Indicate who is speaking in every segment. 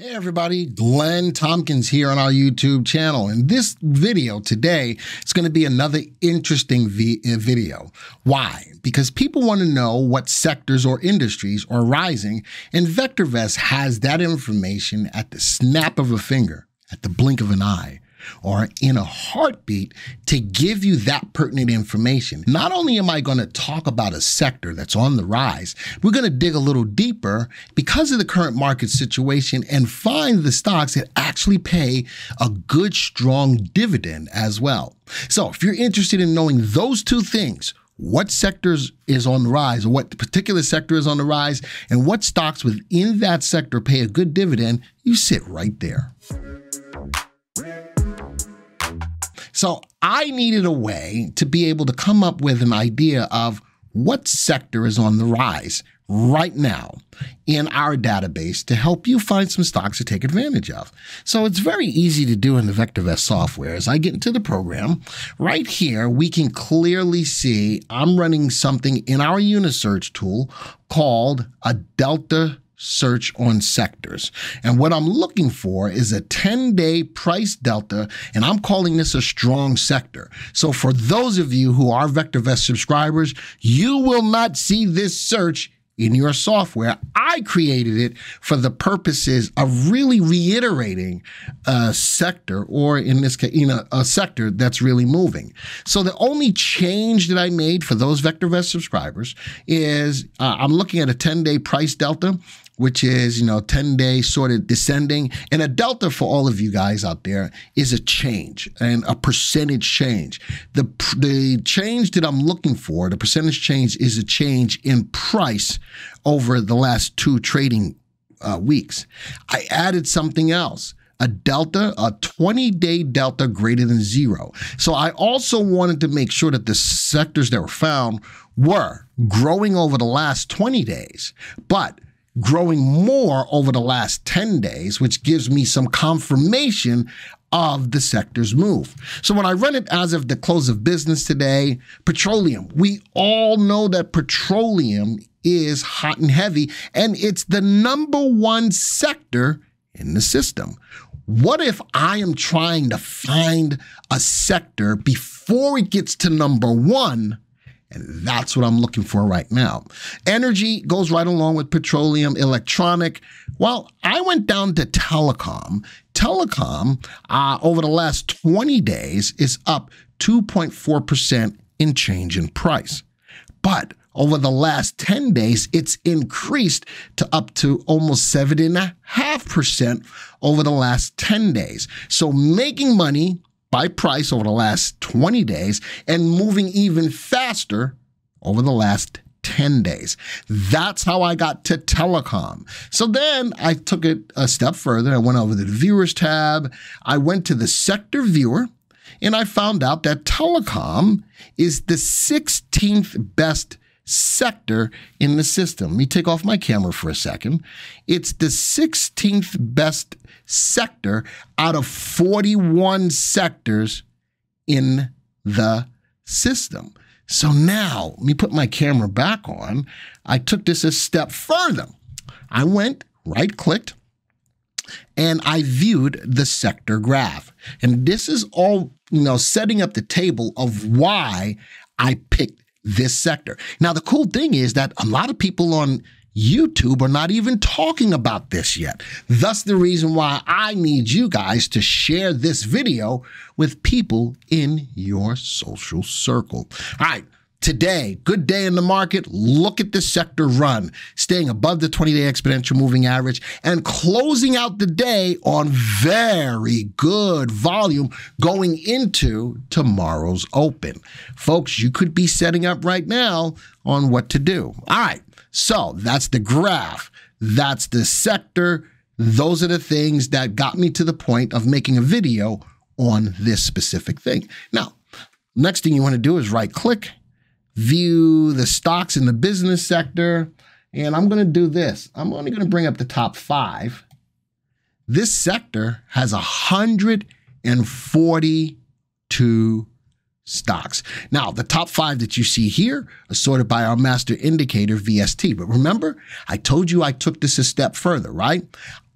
Speaker 1: Hey everybody, Glenn Tompkins here on our YouTube channel. In this video today, it's going to be another interesting v- uh, video. Why? Because people want to know what sectors or industries are rising, and VectorVest has that information at the snap of a finger, at the blink of an eye or in a heartbeat to give you that pertinent information. Not only am I going to talk about a sector that's on the rise, we're going to dig a little deeper because of the current market situation and find the stocks that actually pay a good, strong dividend as well. So if you're interested in knowing those two things, what sectors is on the rise or what particular sector is on the rise and what stocks within that sector pay a good dividend, you sit right there. So I needed a way to be able to come up with an idea of what sector is on the rise right now in our database to help you find some stocks to take advantage of. So it's very easy to do in the VectorVest software. As I get into the program, right here, we can clearly see I'm running something in our Unisearch tool called a Delta search on sectors. And what I'm looking for is a 10 day price delta, and I'm calling this a strong sector. So for those of you who are VectorVest subscribers, you will not see this search in your software. I created it for the purposes of really reiterating a sector, or in this case, you know, a sector that's really moving. So the only change that I made for those VectorVest subscribers is uh, I'm looking at a 10 day price delta which is, you know, 10 days sort of descending. And a delta for all of you guys out there is a change and a percentage change. The, the change that I'm looking for, the percentage change is a change in price over the last two trading uh, weeks. I added something else a delta, a 20 day delta greater than zero. So I also wanted to make sure that the sectors that were found were growing over the last 20 days, but growing more over the last 10 days, which gives me some confirmation of the sector's move. So when I run it as of the close of business today, petroleum, we all know that petroleum is hot and heavy, and it's the number one sector in the system. What if I am trying to find a sector before it gets to number one? And that's what I'm looking for right now. Energy goes right along with petroleum, electronic. Well, I went down to telecom. Telecom, uh, over the last 20 days, is up 2.4% in change in price. But over the last 10 days, it's increased to up to almost 7.5% over the last 10 days. So making money by price over the last 20 days and moving even faster over the last 10 days. That's how I got to telecom. So then I took it a step further. I went over to the viewers tab. I went to the sector viewer and I found out that telecom is the 16th best sector in the system. Let me take off my camera for a second. It's the 16th best sector out of 41 sectors in the system. So now, let me put my camera back on. I took this a step further. I went, right clicked, and I viewed the sector graph. And this is all, you know, setting up the table of why I picked this sector. Now, the cool thing is that a lot of people on YouTube are not even talking about this yet. Thus, the reason why I need you guys to share this video with people in your social circle. All right. Today, good day in the market. Look at the sector run, staying above the 20 day exponential moving average and closing out the day on very good volume going into tomorrow's open. Folks, you could be setting up right now on what to do. All right. So that's the graph. That's the sector. Those are the things that got me to the point of making a video on this specific thing. Now, next thing you want to do is right click, view the stocks in the business sector. And I'm going to do this. I'm only going to bring up the top five. This sector has 142 stocks. Now, the top five that you see here are sorted by our master indicator VST. But remember, I told you I took this a step further, right?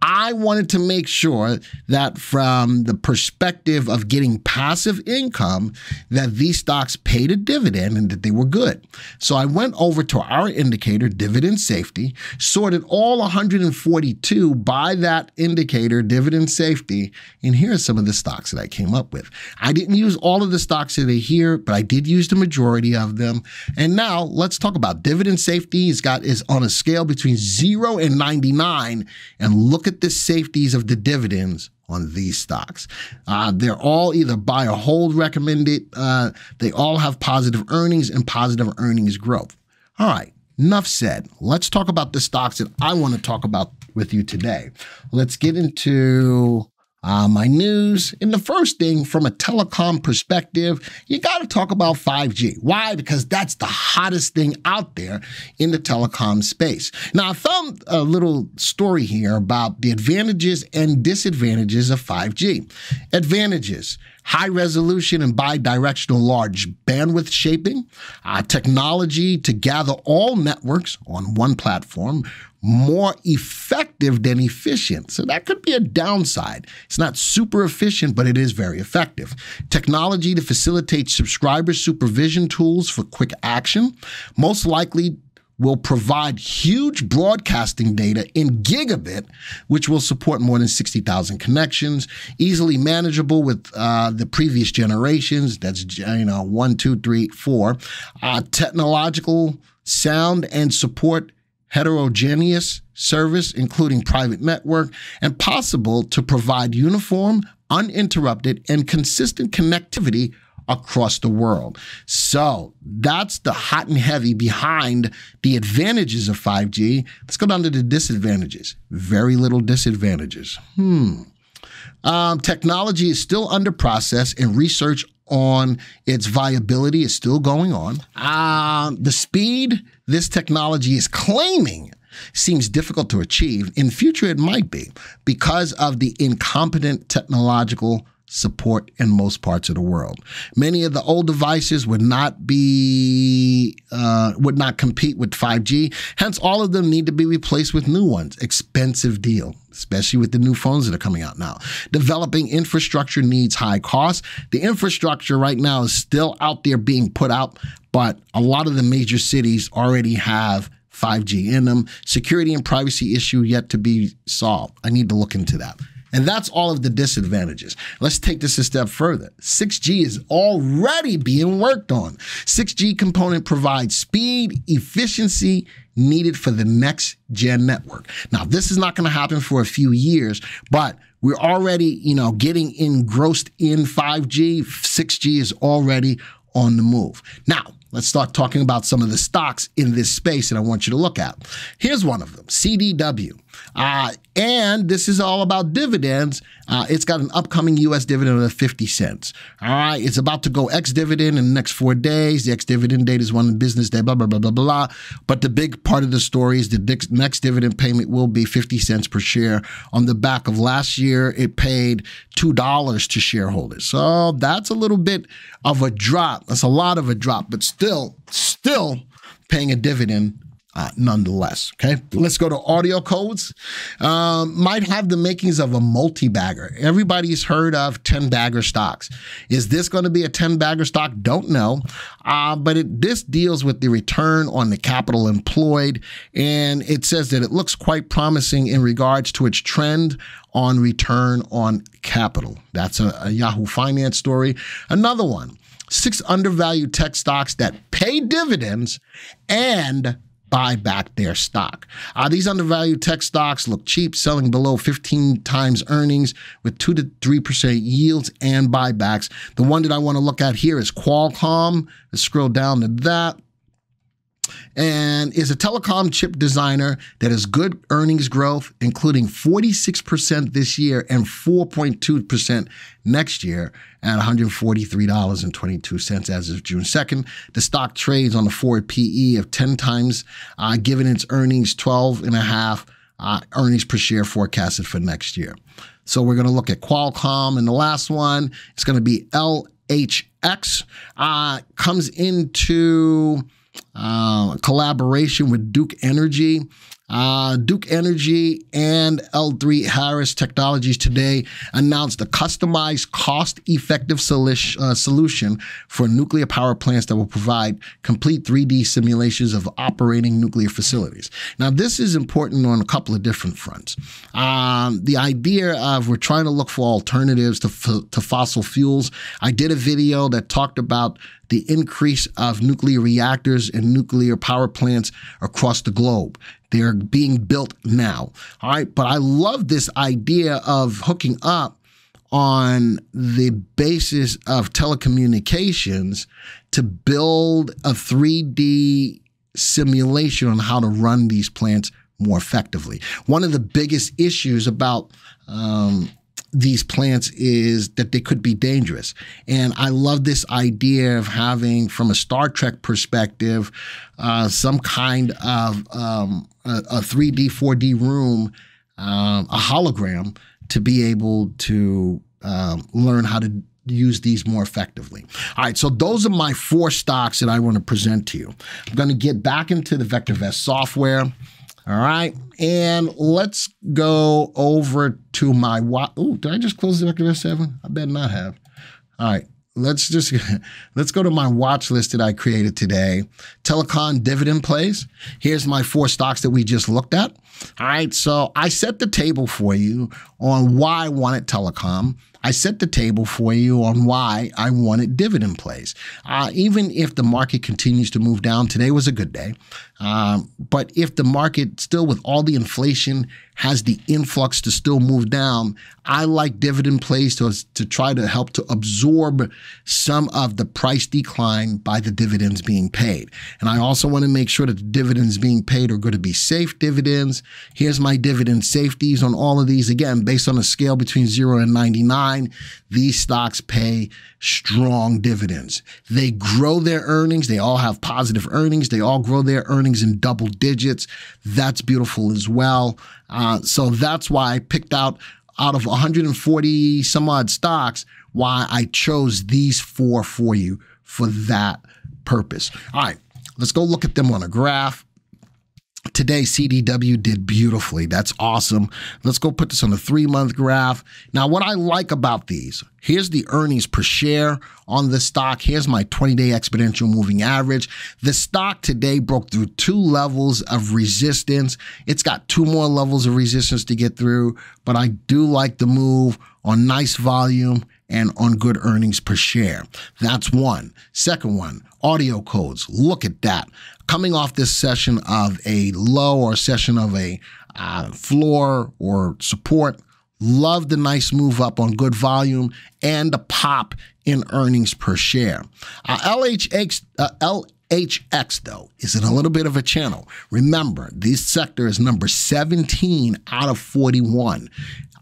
Speaker 1: I wanted to make sure that from the perspective of getting passive income, that these stocks paid a dividend and that they were good. So I went over to our indicator, dividend safety, sorted all 142 by that indicator, dividend safety, and here are some of the stocks that I came up with. I didn't use all of the stocks that are here, but I did use the majority of them. And now let's talk about dividend safety. It's got is on a scale between zero and 99, and look at the safeties of the dividends on these stocks. Uh, they're all either buy or hold recommended. Uh, they all have positive earnings and positive earnings growth. All right, enough said. Let's talk about the stocks that I want to talk about with you today. Let's get into uh, my news. And the first thing, from a telecom perspective, you got to talk about 5G. Why? Because that's the hottest thing out there in the telecom space. Now, I found a little story here about the advantages and disadvantages of 5G. Advantages high resolution and bidirectional large bandwidth shaping, uh, technology to gather all networks on one platform, more effective than efficient. So that could be a downside. It's not super efficient, but it is very effective. Technology to facilitate subscriber supervision tools for quick action, most likely will provide huge broadcasting data in gigabit, which will support more than 60,000 connections, easily manageable with uh, the previous generations. That's, you know, one, two, three, four. Uh, technological sound and support heterogeneous service, including private network, and possible to provide uniform, uninterrupted, and consistent connectivity across the world. So that's the hot and heavy behind the advantages of 5G. Let's go down to the disadvantages. Very little disadvantages. Hmm. Um, technology is still under process and research on its viability is still going on. Um, the speed this technology is claiming seems difficult to achieve. In future, it might be because of the incompetent technological support in most parts of the world. Many of the old devices would not be uh, would not compete with 5G. Hence, all of them need to be replaced with new ones. Expensive deal, especially with the new phones that are coming out now. Developing infrastructure needs high costs. The infrastructure right now is still out there being put out, but a lot of the major cities already have 5G in them. Security and privacy issue yet to be solved. I need to look into that. And that's all of the disadvantages. Let's take this a step further. 6G is already being worked on. 6G component provides speed, efficiency needed for the next gen network. Now, this is not going to happen for a few years, but we're already, you know, getting engrossed in 5G. 6G is already on the move. Now, let's start talking about some of the stocks in this space that I want you to look at. Here's one of them CDW. Uh, and this is all about dividends. Uh, it's got an upcoming U.S. dividend of 50 cents. All right. It's about to go ex dividend in the next four days. The ex dividend date is one business day, blah, blah, blah, blah, blah. But the big part of the story is the next dividend payment will be 50 cents per share. On the back of last year, it paid $2 to shareholders. So that's a little bit of a drop. That's a lot of a drop, but still, still paying a dividend uh, nonetheless. Okay, let's go to AudioCodes. Um, might have the makings of a multi-bagger. Everybody's heard of 10 bagger stocks. Is this going to be a 10 bagger stock? Don't know. Uh, but it, this deals with the return on the capital employed. And it says that it looks quite promising in regards to its trend on return on capital. That's a, a Yahoo Finance story. Another one six undervalued tech stocks that pay dividends and buy back their stock. Uh, these undervalued tech stocks look cheap, selling below 15 times earnings with 2 to 3% yields and buybacks. The one that I want to look at here is Qualcomm. Let's scroll down to that and is a telecom chip designer that has good earnings growth, including 46% this year and 4.2% next year at $143.22 as of June 2nd. The stock trades on a forward PE of 10 times, uh, given its earnings 12 and a half uh, earnings per share forecasted for next year. So we're going to look at Qualcomm, and the last one is going to be LHX. Uh, comes into uh, collaboration with Duke Energy. Uh, Duke Energy and L3 Harris Technologies today announced a customized, cost effective solution, uh, solution for nuclear power plants that will provide complete 3D simulations of operating nuclear facilities. Now, this is important on a couple of different fronts. Um, the idea of we're trying to look for alternatives to, to fossil fuels. I did a video that talked about the increase of nuclear reactors and nuclear power plants across the globe. They're being built now. All right. But I love this idea of hooking up on the basis of telecommunications to build a 3D simulation on how to run these plants more effectively. One of the biggest issues about um, these plants is that they could be dangerous. And I love this idea of having, from a Star Trek perspective, uh, some kind of um, a, a, 3D, 4D room, um, a hologram to be able to um, learn how to use these more effectively. All right, so those are my four stocks that I want to present to you. I'm going to get back into the VectorVest software. All right. And let's go over to my watch. Oh, did I just close the VectorVest 7? I bet not have. All right. Let's just let's go to my watch list that I created today. Telecom dividend plays. Here's my four stocks that we just looked at. All right. So I set the table for you on why I wanted telecom. I set the table for you on why I wanted dividend plays. Uh, even if the market continues to move down, today was a good day. Um, but if the market still, with all the inflation, has the influx to still move down, I like dividend plays to, to try to help to absorb some of the price decline by the dividends being paid. And I also want to make sure that the dividends being paid are going to be safe dividends. Here's my dividend safeties on all of these. Again, based on a scale between zero and 99, these stocks pay strong dividends. They grow their earnings. They all have positive earnings. They all grow their earnings in double digits. That's beautiful as well. Uh, so that's why I picked out out of 140 some odd stocks why I chose these four for you for that purpose. All right, let's go look at them on a graph. Today, CDW did beautifully. That's awesome. Let's go put this on a three month graph. Now, what I like about these, here's the earnings per share on the stock. Here's my 20 day exponential moving average. The stock today broke through two levels of resistance. It's got two more levels of resistance to get through, but I do like the move on nice volume and on good earnings per share. That's one. Second one, AudioCodes. Look at that. Coming off this session of a low or session of a uh, floor or support, love the nice move up on good volume and the pop in earnings per share. Uh, LHX, uh, LHX, though, is in a little bit of a channel. Remember, this sector is number 17 out of 41.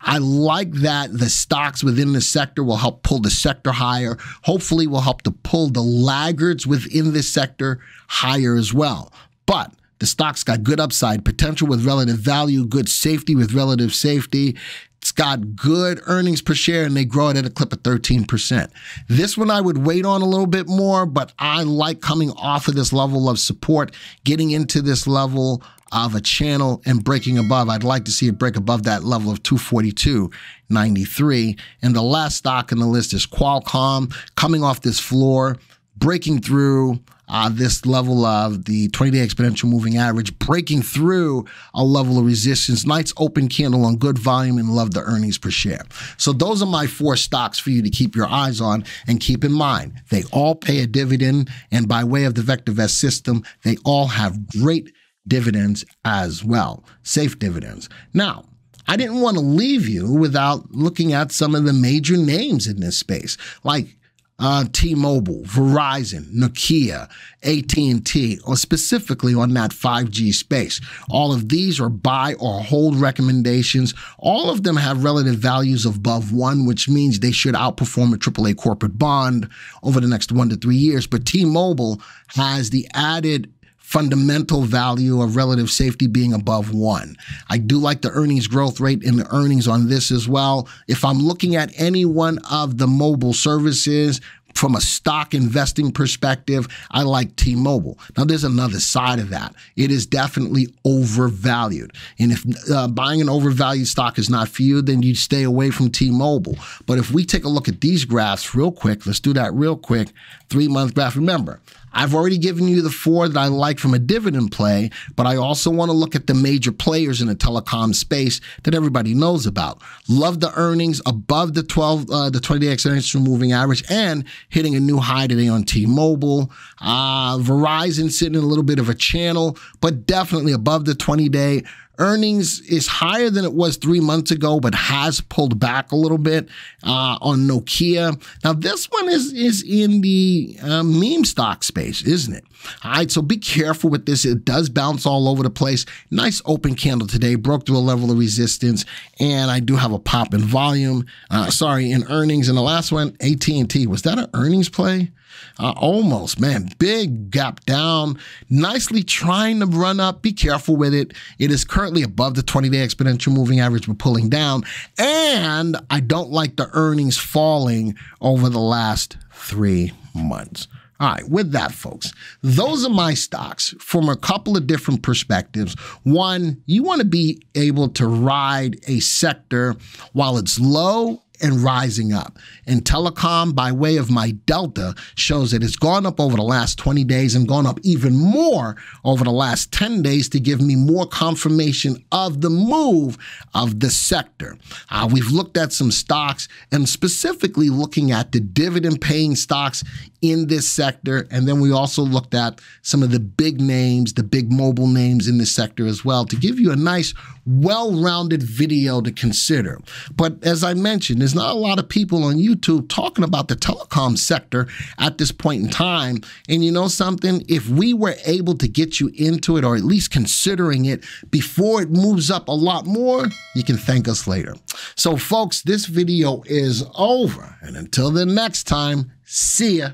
Speaker 1: I like that the stocks within the sector will help pull the sector higher. Hopefully, will help to pull the laggards within this sector higher as well. But the stock's got good upside potential with relative value, good safety with relative safety. It's got good earnings per share and they grow it at a clip of 13%. This one I would wait on a little bit more, but I like coming off of this level of support, getting into this level of a channel and breaking above. I'd like to see it break above that level of 242.93. And the last stock in the list is Qualcomm coming off this floor, breaking through uh, this level of the 20 day exponential moving average, breaking through a level of resistance. Nice open candle on good volume and love the earnings per share. So those are my four stocks for you to keep your eyes on and keep in mind. They all pay a dividend. And by way of the VectorVest system, they all have great dividends as well, safe dividends. Now, I didn't want to leave you without looking at some of the major names in this space, like uh, T-Mobile, Verizon, Nokia, AT&T, or specifically on that 5G space. All of these are buy or hold recommendations. All of them have relative values above one, which means they should outperform a AAA corporate bond over the next one to three years. But T-Mobile has the added fundamental value of relative safety being above one. I do like the earnings growth rate and the earnings on this as well. If I'm looking at any one of the mobile services, from a stock investing perspective, I like T Mobile. Now, there's another side of that. It is definitely overvalued. And if uh, buying an overvalued stock is not for you, then you stay away from T Mobile. But if we take a look at these graphs real quick, let's do that real quick. Three month graph. Remember, I've already given you the four that I like from a dividend play, but I also want to look at the major players in the telecom space that everybody knows about. Love the earnings above the 12, uh, the 20 day exponential moving average and hitting a new high today on T-Mobile. Uh, Verizon sitting in a little bit of a channel, but definitely above the 20 day Earnings is higher than it was three months ago, but has pulled back a little bit uh, on Nokia. Now, this one is is in the uh, meme stock space, isn't it? All right, so be careful with this. It does bounce all over the place. Nice open candle today, broke through a level of resistance, and I do have a pop in volume. Uh, sorry, in earnings. And the last one, AT and T. Was that an earnings play? Uh, almost, man. Big gap down. Nicely trying to run up. Be careful with it. It is currently above the 20 day exponential moving average, but pulling down. And I don't like the earnings falling over the last three months. All right, with that, folks, those are my stocks from a couple of different perspectives. One, you want to be able to ride a sector while it's low and rising up. And telecom, by way of my delta, shows that it's gone up over the last 20 days and gone up even more over the last 10 days to give me more confirmation of the move of the sector. Uh, we've looked at some stocks and specifically looking at the dividend paying stocks in this sector. And then we also looked at some of the big names, the big mobile names in this sector as well to give you a nice, well rounded video to consider. But as I mentioned, there's not a lot of people on YouTube talking about the telecom sector at this point in time. And you know something? If we were able to get you into it or at least considering it before it moves up a lot more, you can thank us later. So, folks, this video is over. And until the next time, see ya.